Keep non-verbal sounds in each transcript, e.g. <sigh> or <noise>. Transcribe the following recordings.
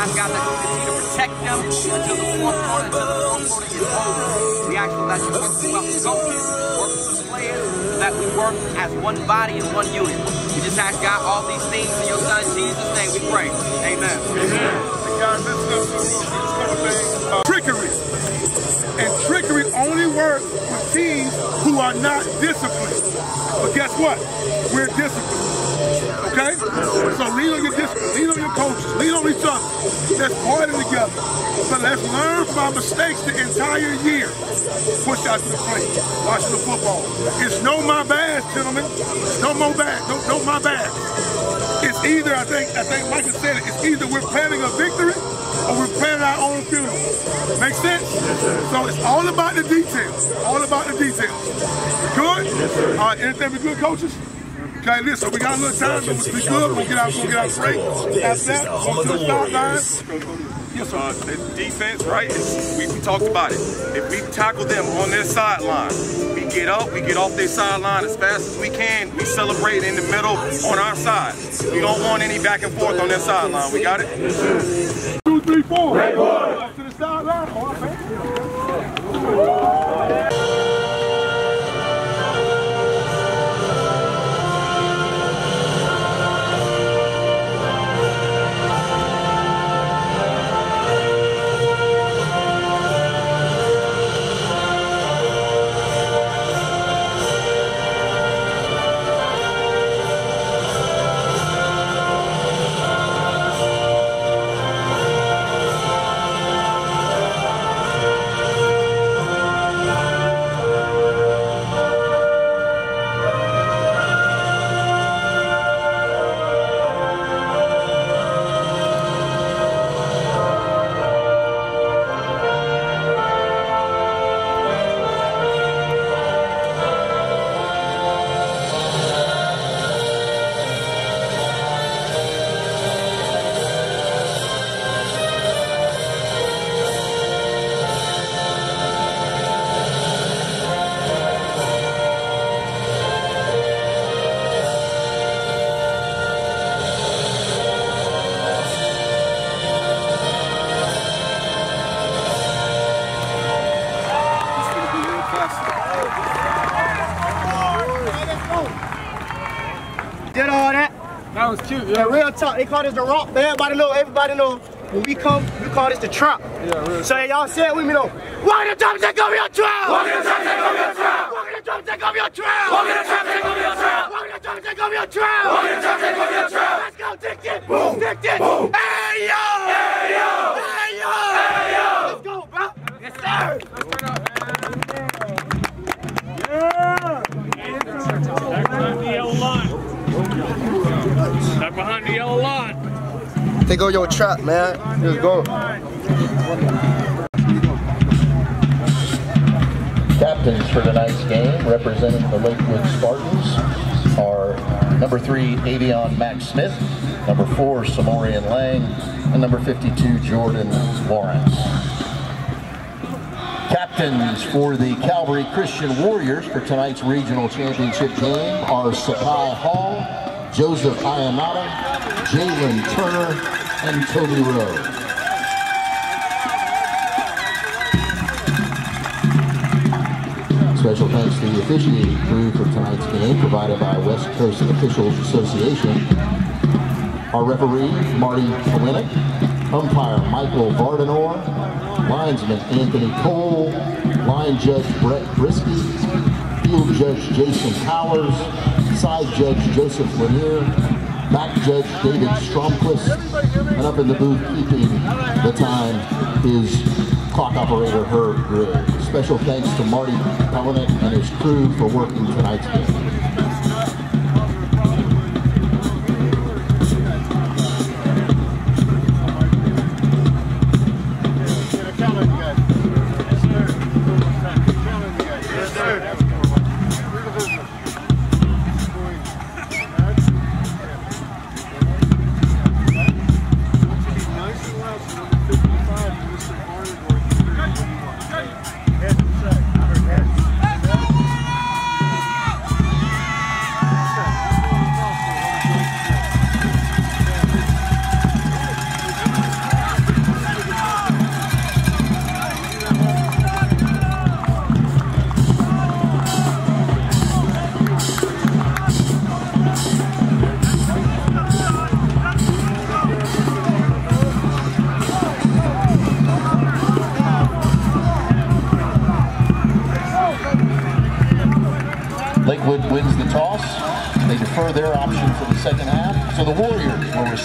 ask God that you to protect them until the fourth quarter, until the fourth quarter is over. We ask that you work throughout the coaches, work with the players, that we work as one body and one unit. We just ask God all these things in your son Jesus' name we pray. Amen. Amen. Trickery. And trickery only works with teams who are not disciplined. But guess what? We're disciplined. Okay? So lean on your discipline, lean on your coaches, lean on each other. Let's party together. But let's learn from our mistakes the entire year. Push out to the plate, watching the football. It's no my bad, gentlemen. No more bad. No, no my bad. It's either, I think, I think Michael said it, it's either we're planning a victory or we're planning our own funeral. Make sense? So it's all about the details. All about the details. Good? All right, anything we good, coaches? Okay, listen, so we got a little time, but we good. We'll get out, we'll get out break. After that, go to the sideline. Yes, sir. Uh, the defense, right? We, we, talked about it. If we tackle them on their sideline, we get up, we get off their sideline as fast as we can. We celebrate in the middle on our side. We don't want any back and forth on their sideline. We got it? Two, three, four. Red To the sideline. Talk, they call this the rock, everybody know, everybody know, when we come, we call this the trap. Yeah, real So y'all say it with me though. Walk in the trap, take over your trap! Walk in the trap, take over your trap! Walk in the trap, take over your trap! Walk in the trap, take over your trap! Walk in the trap, take over your trap! Walk in the trap, take over your trap! Let's go, take it! Boom! Take it! Boom! Take go your trap, man. Let's go. Captains for tonight's game, representing the Lakewood Spartans, are number three, Avion Max Smith, number four, Samorian Lang, and number 52, Jordan Lawrence. Captains for the Calvary Christian Warriors for tonight's regional championship game are Sakai Hall, Joseph Ianata, Jalen Turner, and Toby Rowe. Special thanks to the officiating crew for tonight's game provided by West Coast Officials Association. Our referee, Marty Kalinick, umpire Michael Vardanor, linesman Anthony Cole, line judge Brett Brisky, field judge Jason Powers, side judge Joseph Lanier, back judge David Stromquist, and up in the booth keeping the time is clock operator Herb Grigg. Special thanks to Marty Pelinek and his crew for working tonight's game.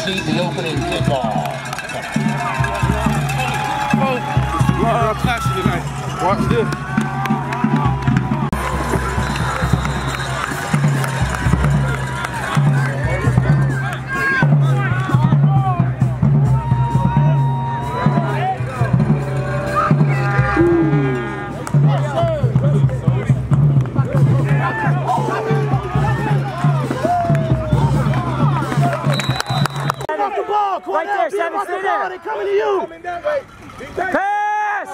Warriors coming to you. Pass.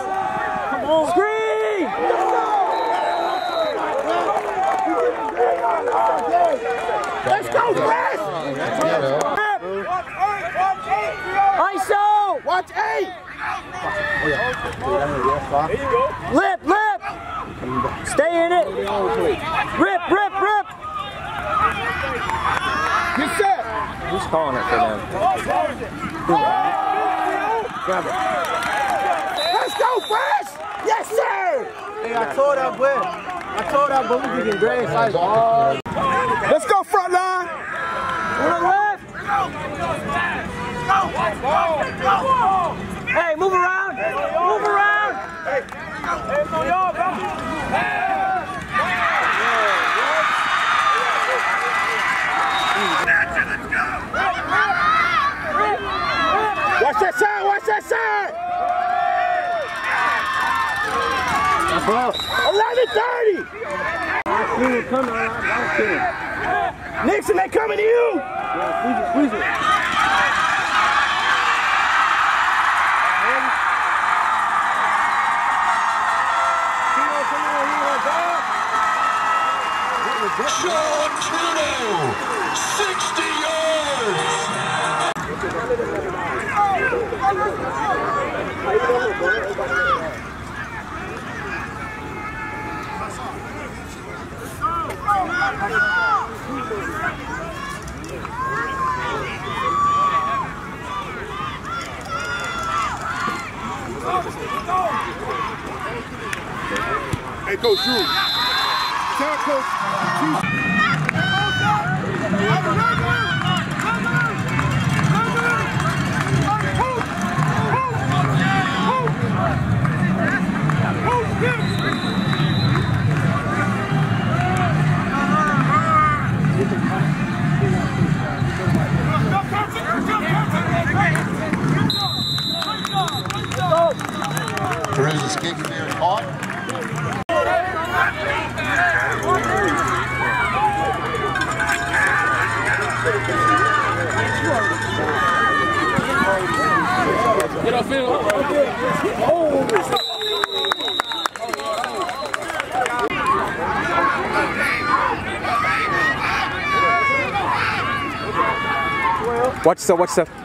Come on. Screen. Let's go, Chris. ISO. Watch eight. Lip, lip. Stay in it. Rip, rip, rip. Get set. Who's calling it for them? Let's go, Fresh! Yes, sir! Hey, I told that boy. I told that boy we getting great size. Let's go, front line! On the left! Hey, move around! Move around! Watch that Watch 11:30. Nixon, they coming to you. Sean Trudeau, 60 yards. Hey, Coach Drew. Tell Coach. Cruz escaping there and caught. Get off field. Watch stuff, watch stuff.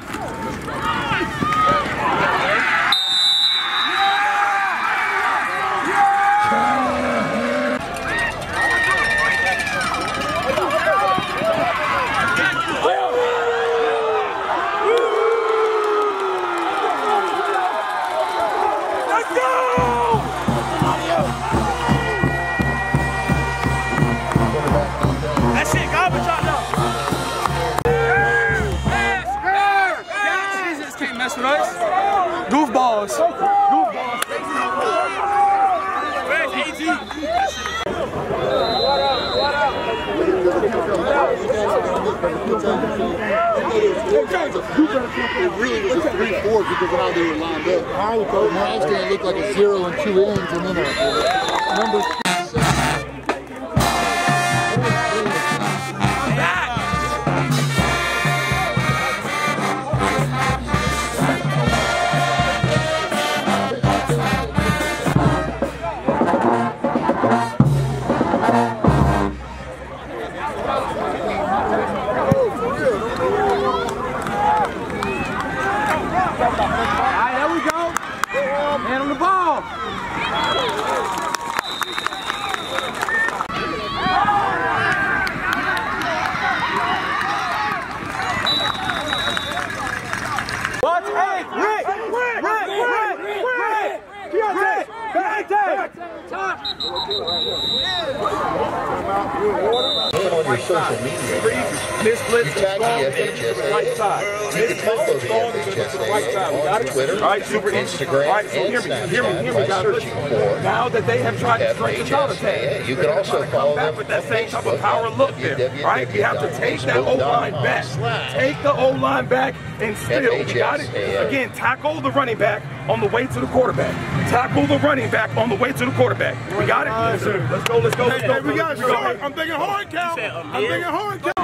That they have tried to strike us out of FHSAA. You can also follow back with that same type of power look there, right? We have to take that O line back. Take the O line back and still, we got it. Again, tackle the running back on the way to the quarterback. Tackle the running back on the way to the quarterback. We got it? Yes, sir. Let's go, let's go, let's Hey, go. hey, we got Let's go. I'm thinking hard count. I'm thinking hard count.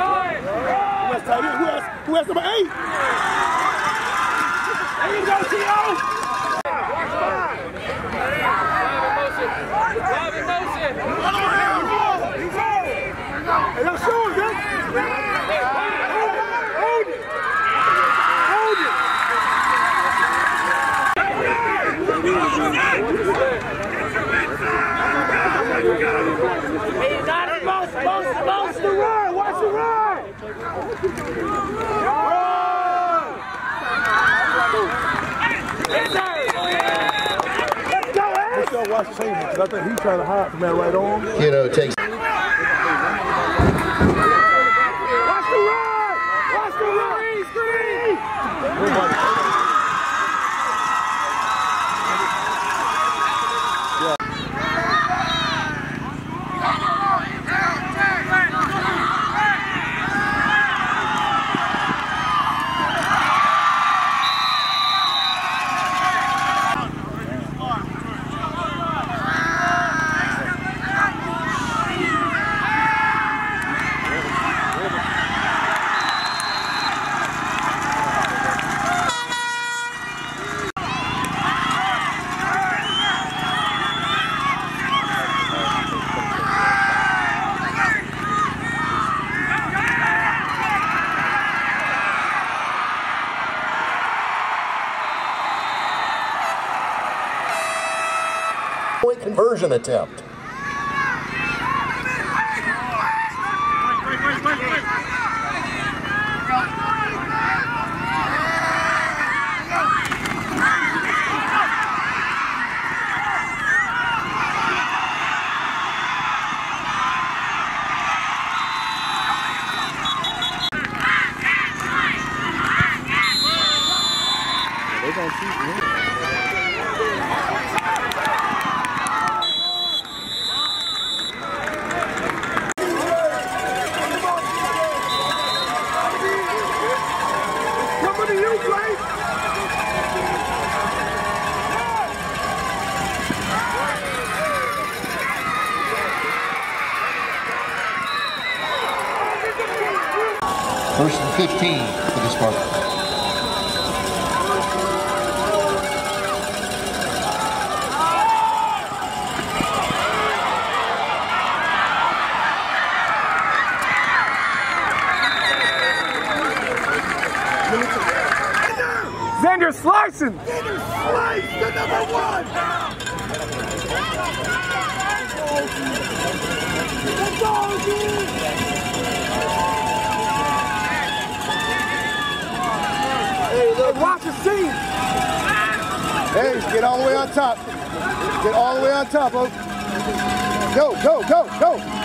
Who has tight end? Who has, who has number eight? Hey, let's show him, man. It. Hold it. Hold it. Watch the run. Watch the run. Let's go, Watch Tatum because I think he's trying to hide from that right arm. You know, it takes Watch the run! Watch the run! Screen! point conversion attempt. Coming to you, Blake! First and 15 for the Spartans. Xander Slyson. Slice, the number one! Let's go, dude! Hey, get all the way on top. Get all the way on top, folks. Go, go, go, go.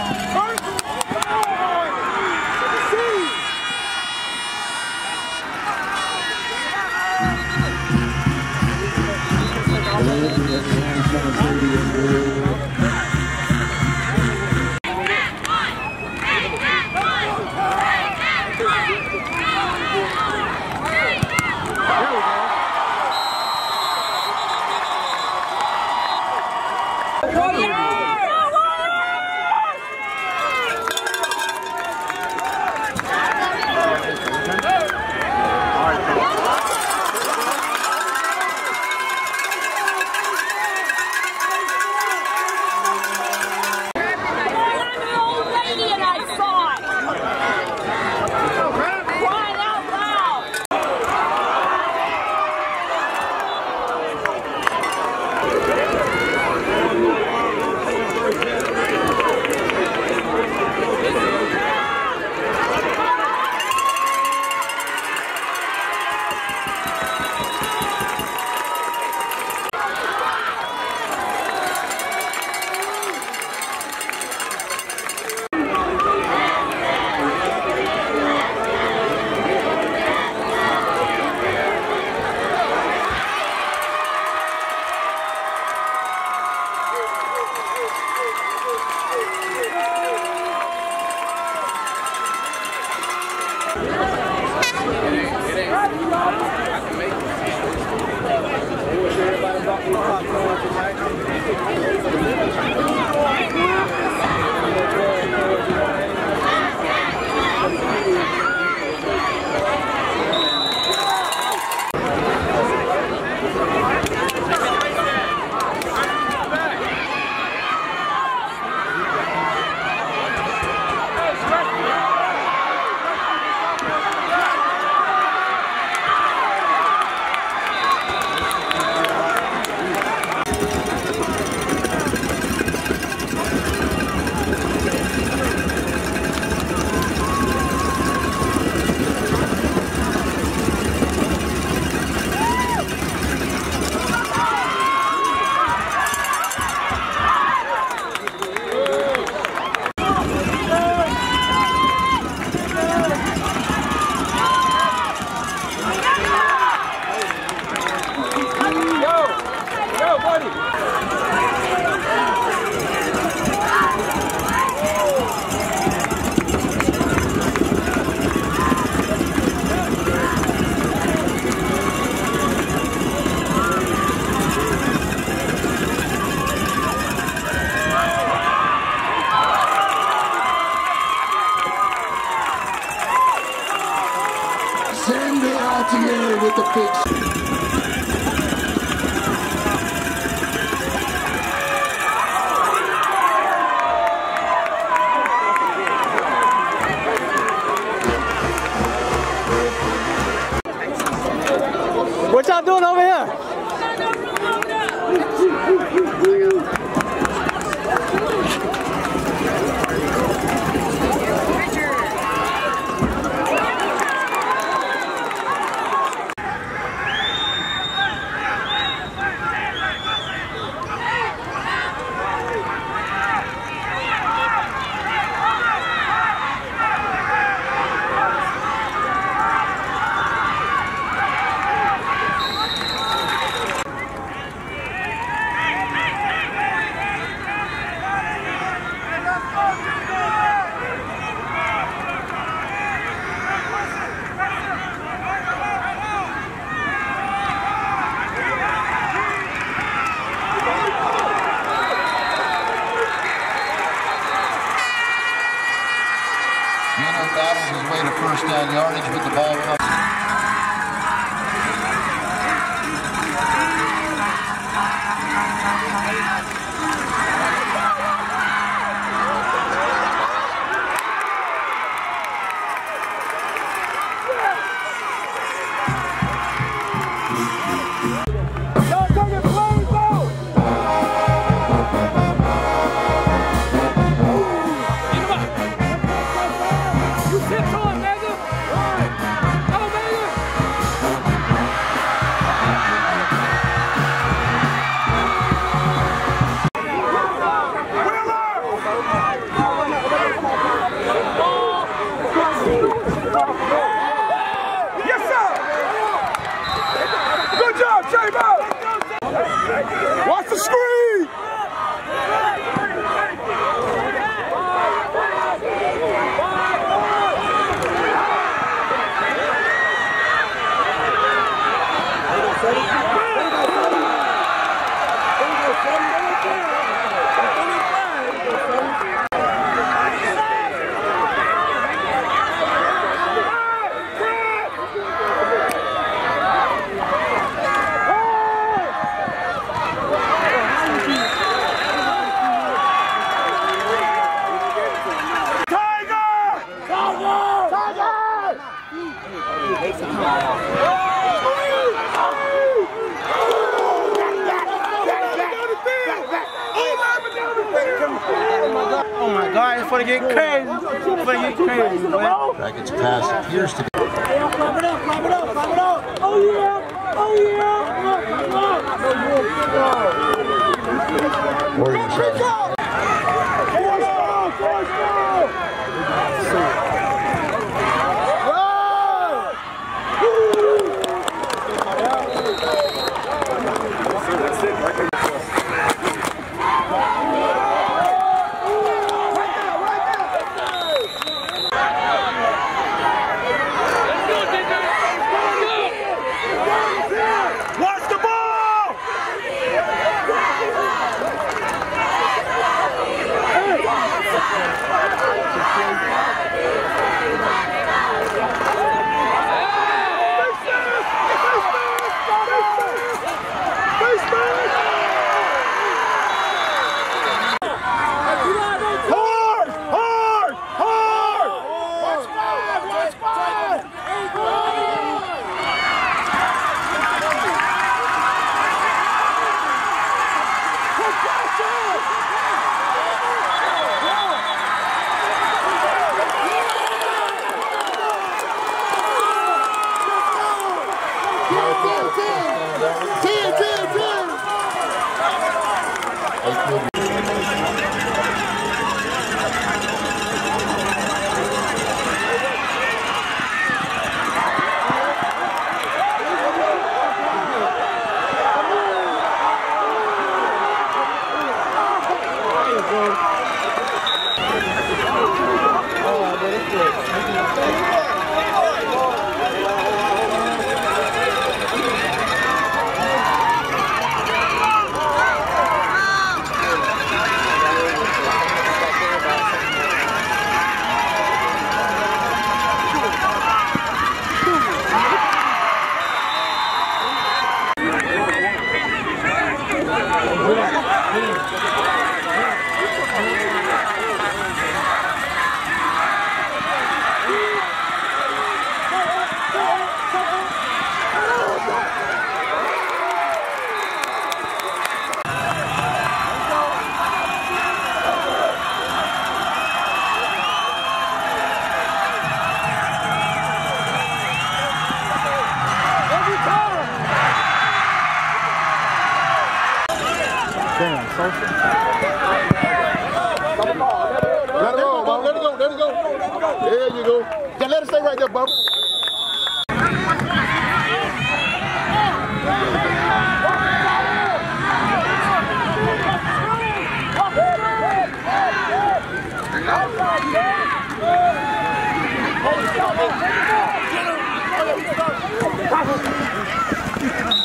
Chris,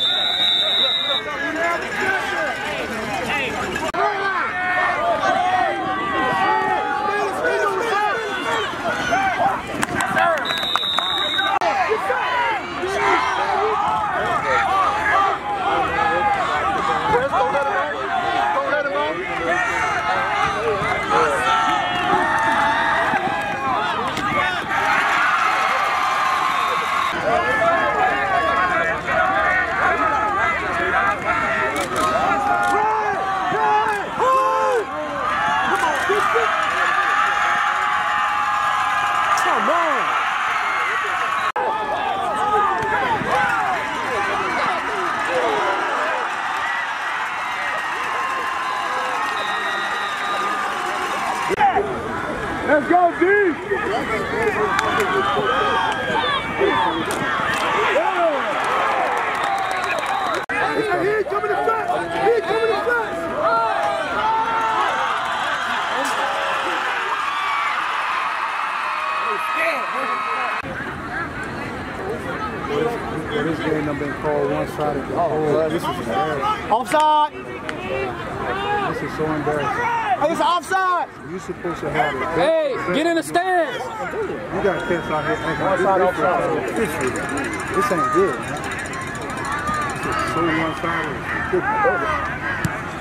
been called one-sided. Oh, this is embarrassing. Offside. This is so embarrassing. Hey, it's offside. You supposed to have it. Hey, get in the stands. You got cats out here acting offside, offside. This, this ain't good, man. This is so one-sided.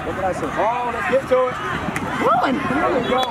What can I say? Oh, let's get to it. Let's go!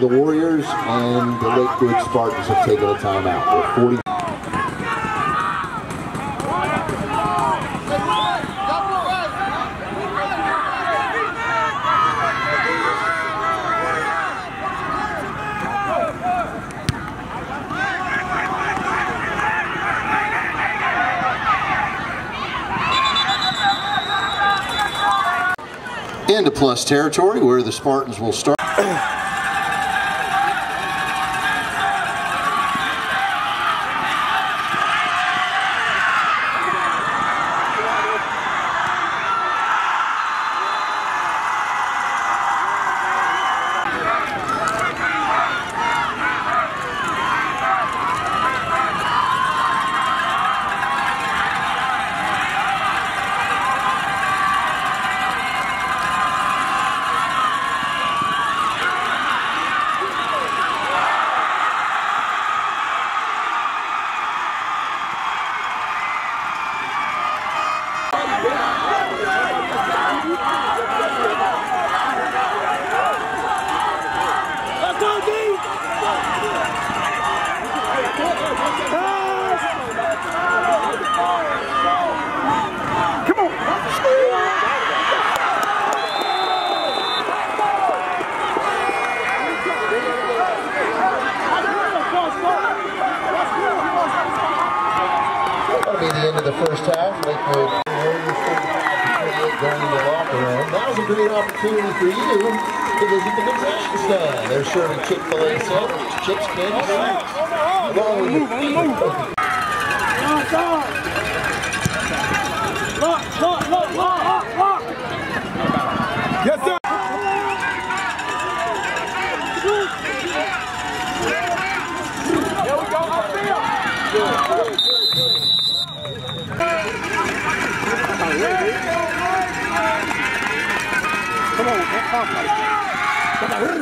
For the Warriors, and the Lakewood Spartans have taken a timeout. They're 40. into plus territory where the Spartans will start. That'll the first half. Lakewood Warriors 35 going to the locker room. Now's a great opportunity for you to visit the concession stand. They're serving Chick-fil-A sandwich, chips, candy, snacks, along with your favorite Yes, sir. Face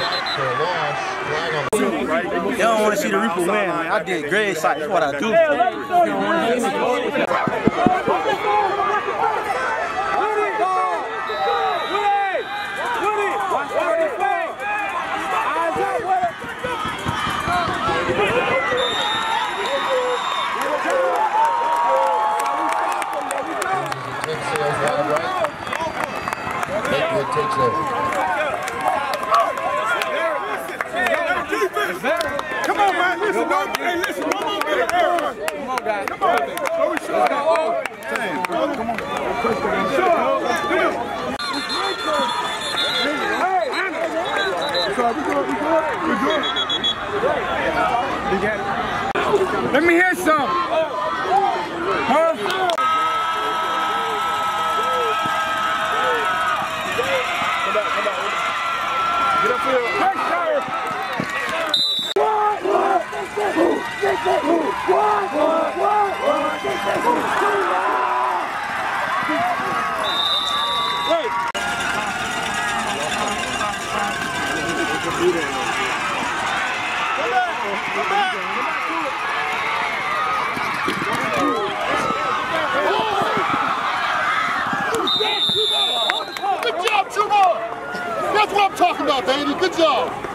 For a flag on the They don't want to see the Reaper win, man. I did great sight. That's what I do. Tim Sales wide right. Lakewood takes over. Come on, man. Listen, no, hey, listen, one more bit of error. Come on, guys. Come on. Go with Sean. Damn, bro, come on. Sean, Bill. Hey, Sean, we good, we good, we good. We got it. Let me hear some. Huh? Get up here. Hey, Shire. Good job, Trevor! That's what I'm talking about, baby. Good job.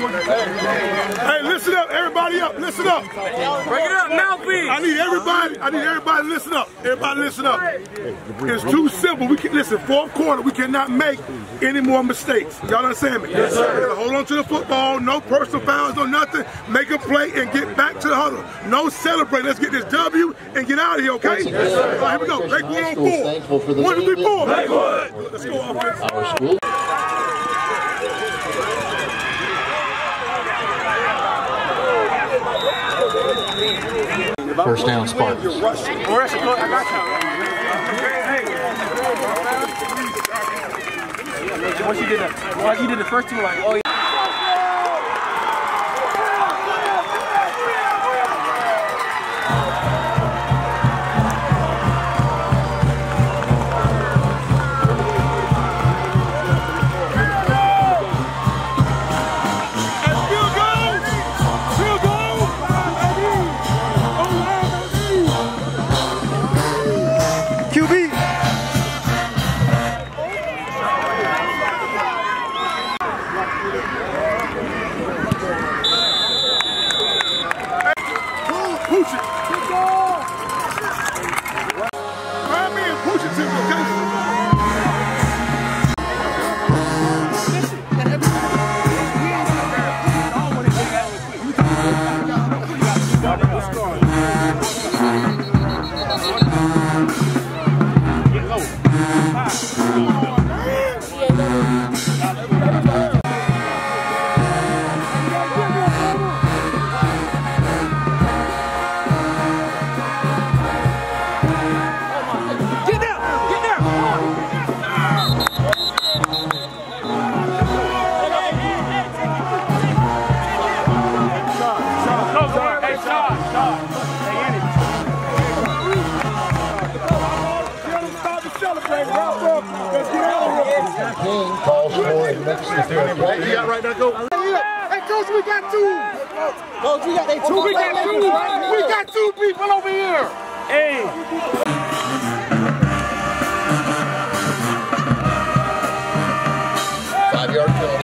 Hey, listen up, everybody up, listen up. Bring it up, mouthpiece. I need everybody, I need everybody to listen up. Everybody listen up. It's too simple. We can listen, fourth quarter, we cannot make any more mistakes. Y'all understand me? Yes, sir. Hold on to the football, no personal fouls, no nothing. Make a play and get back to the huddle. No celebrate. Let's get this W and get out of here, okay? Yes, sir. All right, here we go. Make one on four. thankful for the One, two, three, visit. four. Let's go, offense. Our school. First down Spartans. Once you did that, once you did the first two, like, oh yeah. Out of here. King calls for a mix the field play. You got right now, go. Hey, coach, we got two. Coach, we got they two. We got two. We got two people over here. Hey. Five yard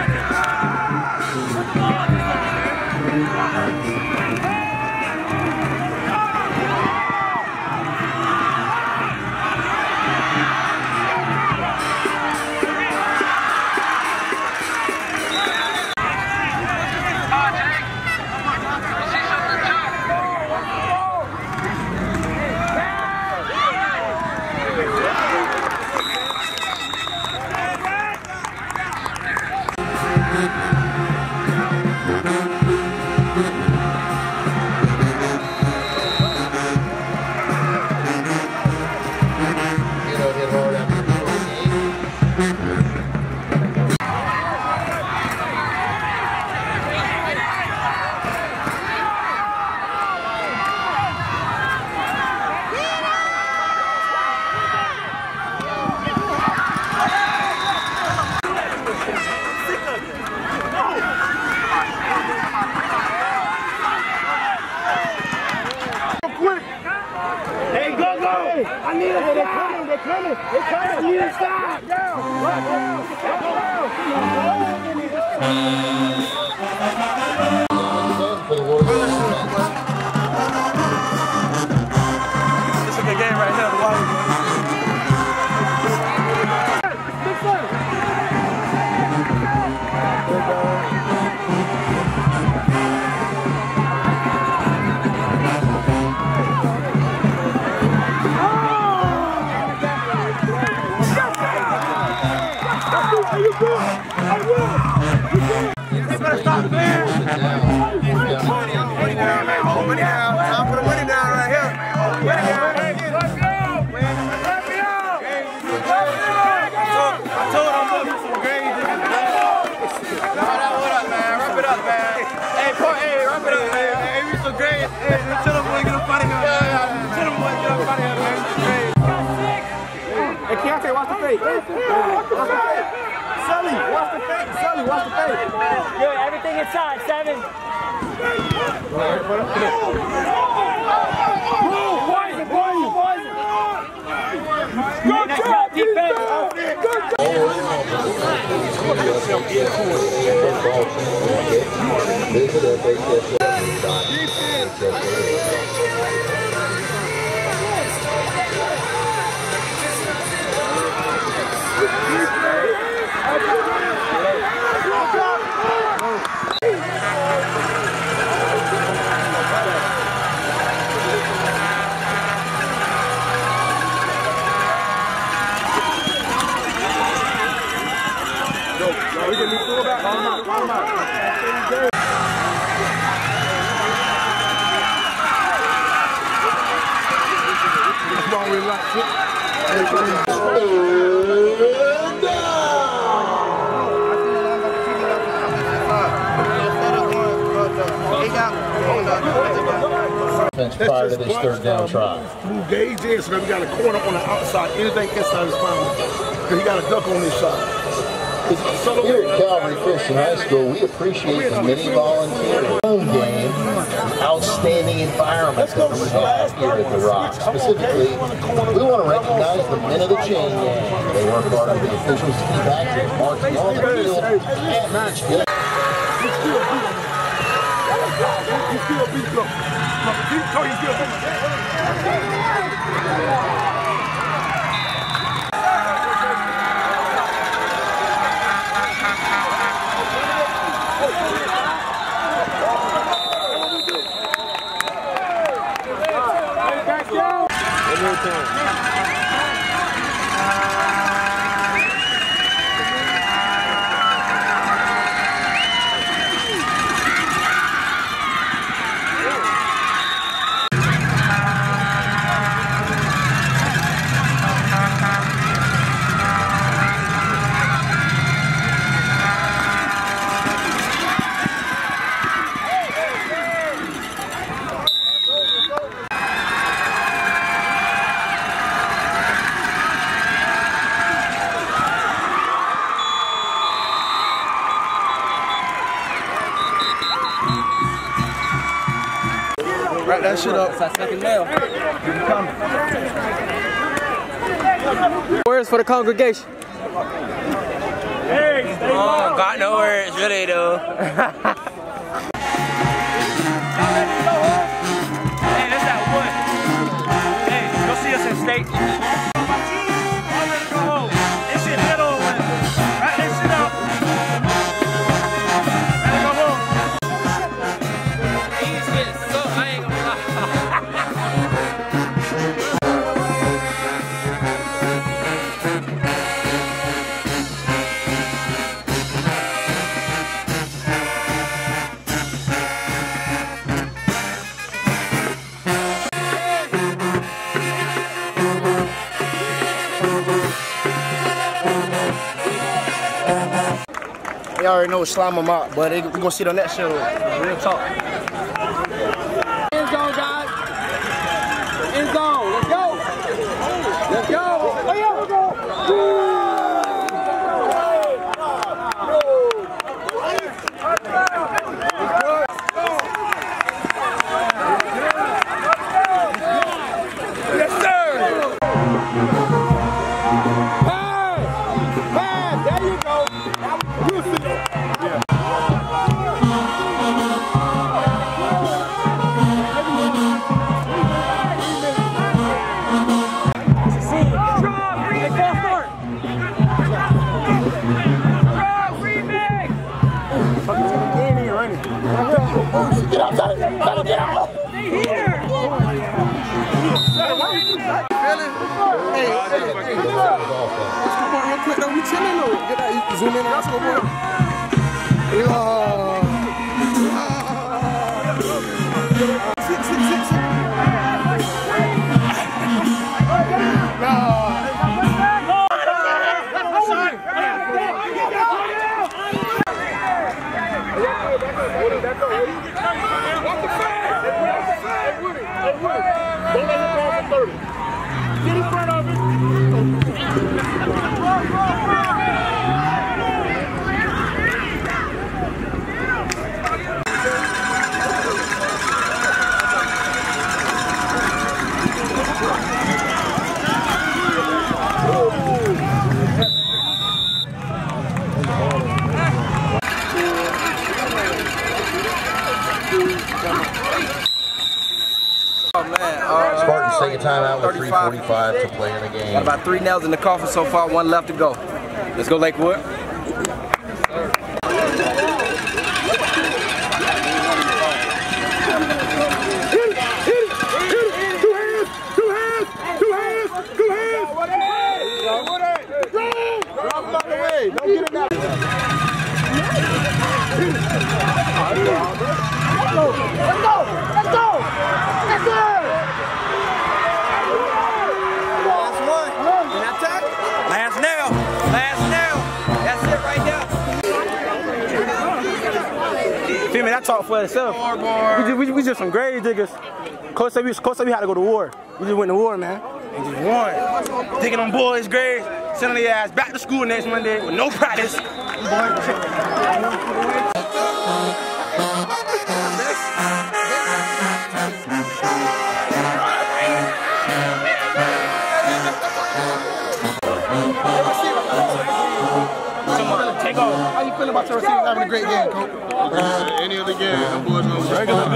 Watch the fake. Good, everything inside, seven. Poison, poison, poison. Good job, defense. Good job. Visit FHS. Prior to this third down try. Move Gage in so that we got a corner on the outside. Anything inside is fine. Because he got a duck on this side. It's a subtle Here at Calvary Christian High School, we appreciate the many volunteers. Home game, outstanding environment that we have here at the Rock. Specifically, we want to recognize the men of the chain gang. They work hard for the officials to keep accurate marking on the field and match game. You still beat him. You still beat him. Look, he told you still beat him. Wrap that shit up. That's second mail. Words for the congregation. Oh, got no words, really, though. <laughs> Hey, that's that wood. Hey, go see us in state. Already know slime them out, but they, we gonna see on that show. Real talk. Timeout with 35. 3.45 to play in the game. got about three nails in the coffin so far, one left to go. Let's go Lakewood. Talk for itself. We just, we, we just some grave diggers. Coach said we, coach said we had to go to war. We just went to war, man. And just won. Digging on boys' graves, sending their ass back to school next Monday with no practice. How you feel receivers having a great game, coach? Uh, any other game, them boys gonna regular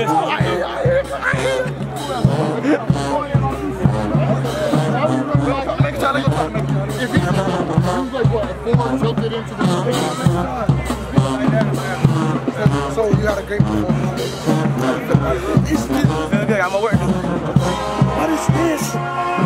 If he, he was like what, four tilted into the So you had a great performance. It's feel good. I'm a work. What is this?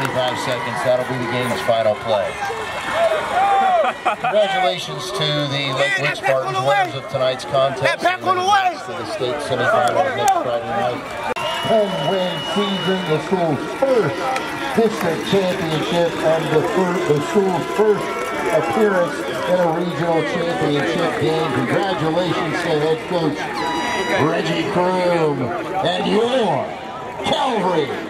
45 seconds. That'll be the game's final play. Congratulations to the Lakewood Spartans, winners of tonight's contest. That the away. To the state semifinal next Friday night. Home season the school's first district championship and the, the school's first appearance in a regional championship game. Congratulations to head coach Reggie Croom and your Calvary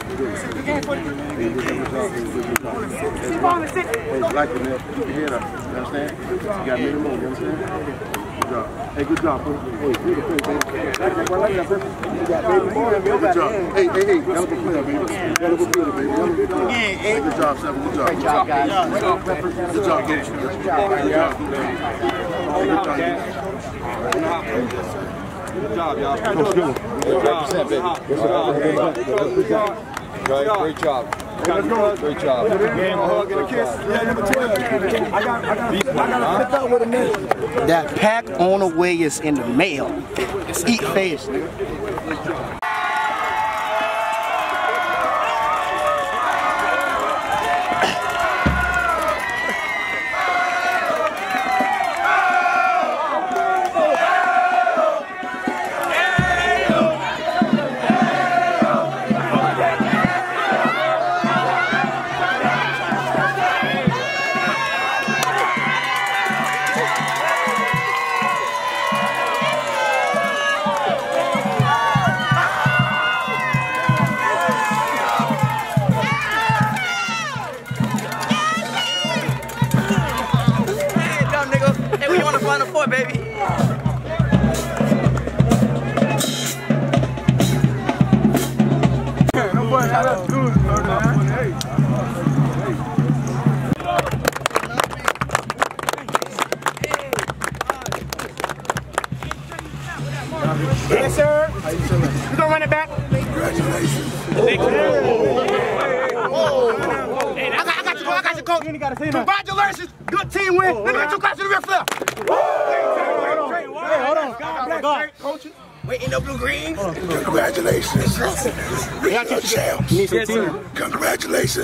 Like it, man. Keep your head up. You understand? You got many more. You understand? Good job. Hey, good job. bro. Hey, beautiful, baby. Like that, bro. Like that, bro. You got baby more. Good job. Hey, hey, hey. Of a player, baby. Of a player, baby. Of a player. Hey, good job, Seven. Good job. Good job, guys. Good job, Good job, Coach. Good job. Good job. Good job, y'all. Coach Gillum. Good job. Good job. Great, great job. Let's go. Great job. Game, a hug and a kiss. Yeah, number 12. I got, I got, to out with a minute. That pack on the way is in the mail. Eat fast, nigga.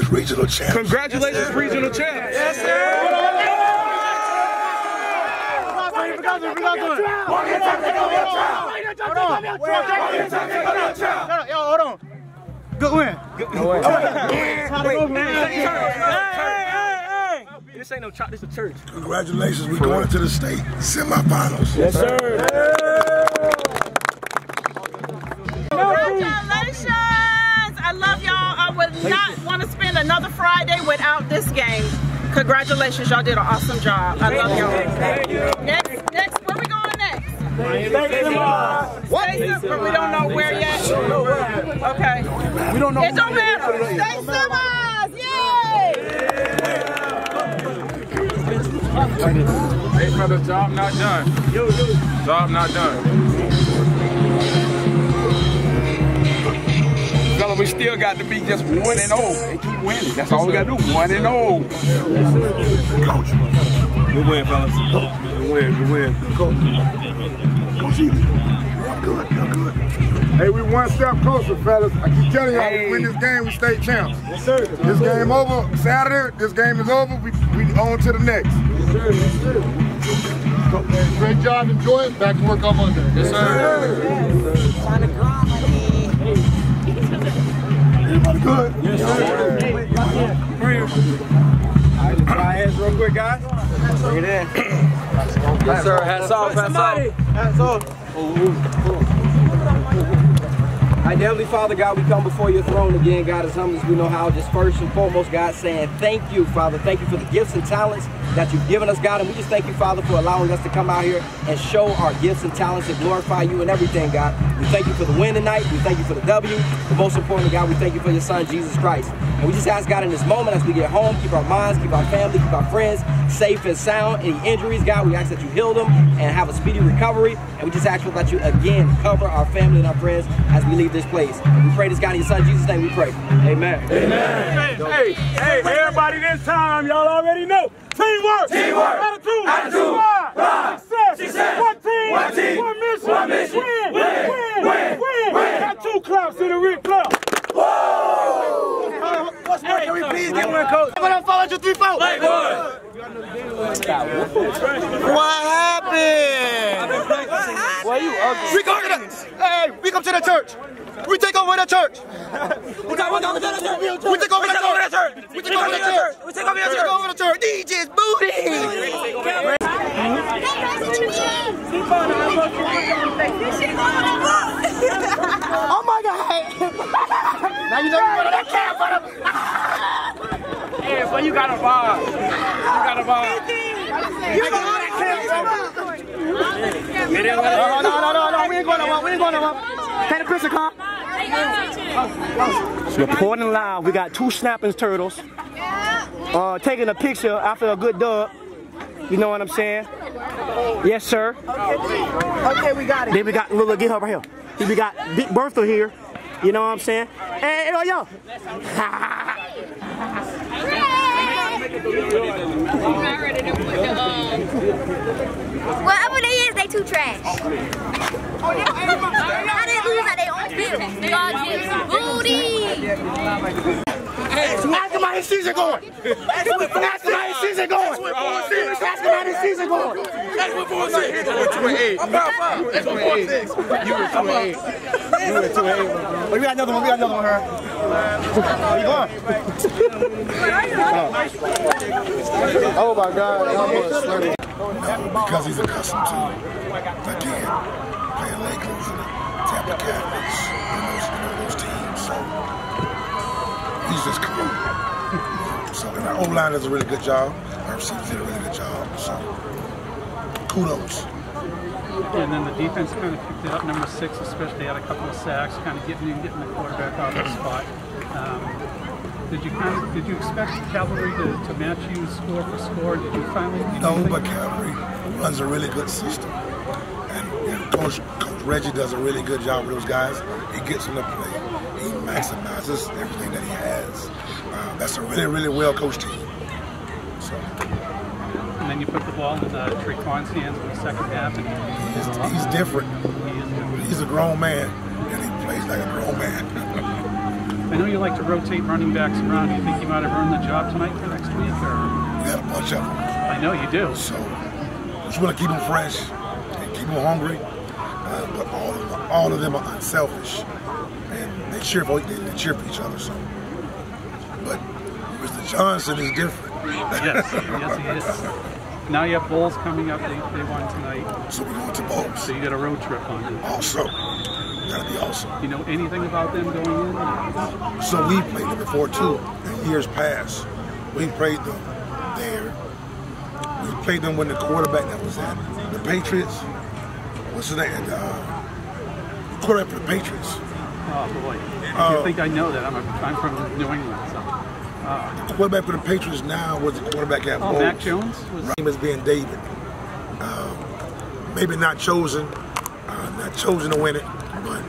Congratulations, regional champs. Congratulations, regional champ. Yes, sir. Hold on. Good win. Good win. This ain't no chop, this a church. Congratulations, we're going into the state semifinals. Yes, sir. Congratulations, y'all did an awesome job. I love y'all. Next, next, where we going next? What? But we don't know where yet. Okay. We don't know. It don't matter. Stay semis! Yay! Hey, brother, job not done. Job not done. Fella, we still got to be just one and oh and keep winning. That's all we got to do. One and oh. Good win, fellas. Good win, good win. Coach. Coach Ely. I'm good, I'm good. Hey, we one step closer, fellas. I keep telling y'all, we win this game, we stay champs. Yes, sir. This game over Saturday. This game is over. We, we on to the next. Yes, sir. Yes, sir. Great job. Enjoy it. Back to work on Monday. Yes, sir. Everybody good? Yes, sir. All right, try hands real quick, guys. Bring it in. Yes, sir. Hats off, hats off. Hats off. Our Heavenly Father, God, we come before your throne again, God, as humble as we know how. Just first and foremost, God, saying thank you, Father. Thank you for the gifts and talents that you've given us, God. And we just thank you, Father, for allowing us to come out here and show our gifts and talents and glorify you and everything, God. We thank you for the win tonight. We thank you for the W. But most importantly, God, we thank you for your son, Jesus Christ. And we just ask God in this moment as we get home, keep our minds, keep our family, keep our friends safe and sound. Any injuries, God, we ask that you heal them and have a speedy recovery. And we just ask for that you again cover our family and our friends as we leave this place. And we pray this God in your son Jesus' name we pray. Amen. Amen. Hey, hey, everybody this time, y'all already know. Teamwork. Teamwork. Attitude. Attitude. Pride. Pride. Success. Success. One team. One team. One mission. One mission. Win. Win. Win. Win. Win. Win. Got two claps in the red club. Uh, what's more, can we please get one, coach? Come on, follow your three, four. What happened? Why you ugly? We come to the, hey, we come to the church. We take over the church. We take over the church. We take over the church. We take over the church. We take over the church. We take over the church. DJ's booty. Oh my God. now you know you want that cat for them. Yeah, but you got a vibe. You got a vibe. You that cat No, no, no, no, no. We ain't going to We ain't going to Can the picture come? Reporting live. We got two snapping turtles. Uh, taking a picture after a good dub. You know what I'm saying? Yes, sir. Okay, we got it. Then we got little get her right here. Then we got Big Bertha here. You know what I'm saying? Hey, hey, yo. <laughs> Whatever they is, they too trash. How they lose at their own field? They all just booty. Ask him how his season going. Ask him how his season going. Ask him how his season going. That's what boy said. You were two and eight. I'm about five. That's what boy said. You were two and eight. You were two and eight. Oh, we got another one. We got another one, her. Where you going? Oh, oh my God! I almost sweated. because he's accustomed to, again, playing Lakers and the Tampa Catholics and those, you know, those teams. So he's just cool. Our O-line does a really good job. Our receivers did a really good job. So kudos. And then the defense kind of picked it up, number six especially, had a couple of sacks, kind of getting in, getting the quarterback off the spot. Um, did you kind of, did you expect Calvary to, to match you score for score? Did you finally? Did No, you but Calvary runs a really good system. And, and Coach, Coach Reggie does a really good job with those guys. He gets them to play. He maximizes everything that he has. Uh, that's a really, really well coached team. So. And then you put the ball in uh, Traquan's hands in the second half, and He's, he's different. He's a grown man, and he plays like a grown man. <laughs> I know you like to rotate running backs around. Do you think you might have earned the job tonight for next week, or? We got a bunch of them. I know you do. So just want to keep them fresh and keep them hungry. Uh, but all of them, all of them are unselfish, and they cheer for they, they cheer for each other. So. Johnson is different. Yes, yes, he is. Now you have Bolles coming up. They, they won tonight. So we're going to Bolles. So you got a road trip on them. Also, that'll be awesome. You know anything about them going in? So we played them before too. In years past, we played them there. We played them when the quarterback that was at the Patriots. What's his name? Uh, quarterback for the Patriots. Oh boy, Uh, you think I know that? I'm, a, I'm from New England, so. Uh, The quarterback for the Patriots now was the quarterback at Oh, Bolles. Mac Jones was- His name is being David. Um, maybe not chosen, uh, not chosen to win it, but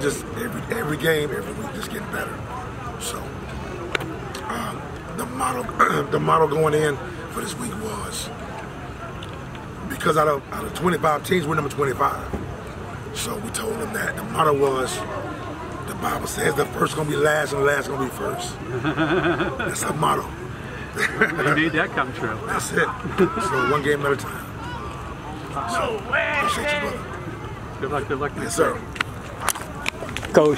just every every game, every week, just getting better. So um, the model, <clears throat> the model going in for this week was because out of out of 25 teams, we're number 25. So we told them that the model was the Bible says the first gonna be last and the last gonna be first. <laughs> That's our motto. you made that come true. That's it. So one game at a time. So, appreciate you, brother. Good luck, good luck. Yes, sir. Coach.